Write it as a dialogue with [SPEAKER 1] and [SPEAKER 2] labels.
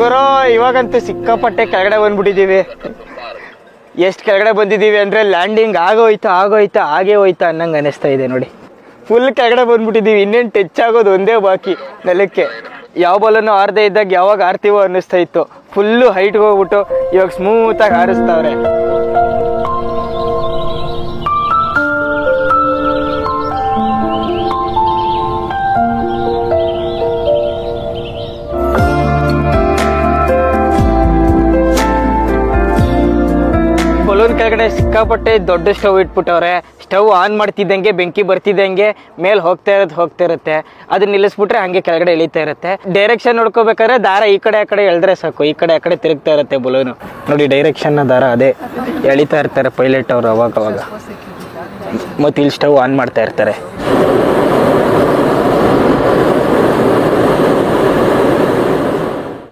[SPEAKER 1] ಗುರು, ಇವಾಗಂತೂ ಸಿಕ್ಕಾಪಟ್ಟೆ ಕೆಳಗಡೆ ಬಂದ್ಬಿಟ್ಟಿದ್ದೀವಿ. ಎಷ್ಟು ಕೆಳಗಡೆ ಬಂದಿದ್ದೀವಿ ಅಂದರೆ ಲ್ಯಾಂಡಿಂಗ್ ಆಗೋಯ್ತು, ಆಗೋಯ್ತಾ, ಹಾಗೆ ಹೋಯ್ತಾ ಅನ್ನಂಗೆ ಅನಿಸ್ತಾ ಇದೆ ನೋಡಿ. ಫುಲ್ ಕೆಳಗಡೆ ಬಂದ್ಬಿಟ್ಟಿದ್ದೀವಿ, ಇನ್ನೇನು ಟಚ್ ಆಗೋದು ಒಂದೇ ಬಾಕಿ ನೆಲಕ್ಕೆ. ಯಾವ ಬಾಲನ್ನು ಆರದೇ ಇದ್ದಾಗ ಯಾವಾಗ ಆರ್ತೀವೋ ಅನ್ನಿಸ್ತಾ ಇತ್ತು. ಫುಲ್ಲು ಹೈಟ್ಗೆ ಹೋಗ್ಬಿಟ್ಟು ಇವಾಗ ಸ್ಮೂತಾಗಿ ಹಾರಿಸ್ತಾವ್ರೆ ಕೆಳಗಡೆ ಸಿಕ್ಕಾಪಟ್ಟೆ ದೊಡ್ಡ ಸ್ಟವ್ ಇಟ್ಬಿಟ್ಟವ್ರೆ. ಸ್ಟವ್ ಆನ್ ಮಾಡ್ತಿದ್ದಂಗೆ, ಬೆಂಕಿ ಬರ್ತಿದ್ದಂಗೆ ಮೇಲೆ ಹೋಗ್ತಾ ಇರೋದು ಹೋಗ್ತಾ ಇರುತ್ತೆ. ಅದನ್ನ ನಿಲ್ಲಿಸ್ಬಿಟ್ರೆ ಹಂಗೆ ಕೆಳಗಡೆ ಇಳಿತಾ ಇರುತ್ತೆ. ಡೈರೆಕ್ಷನ್ ನೋಡ್ಕೋಬೇಕಾದ್ರೆ ದಾರ ಈ ಕಡೆ, ಆ ಕಡೆ ಎಳೆದ್ರೆ ಸಾಕು. ಈ ಕಡೆ, ಆ ಕಡೆ ತಿರುಗ್ತಾ ಇರುತ್ತೆ ಬಲೂನು. ನೋಡಿ ಡೈರೆಕ್ಷನ್ ದಾರ ಅದೇ. ಎಳಿತಾ ಇರ್ತಾರೆ ಪೈಲಟ್ ಅವರು ಅವಾಗ ಅವಾಗ ಮತ್ತೆ ಇಲ್ಲಿ ಸ್ಟವ್ ಆನ್ ಮಾಡ್ತಾ ಇರ್ತಾರೆ.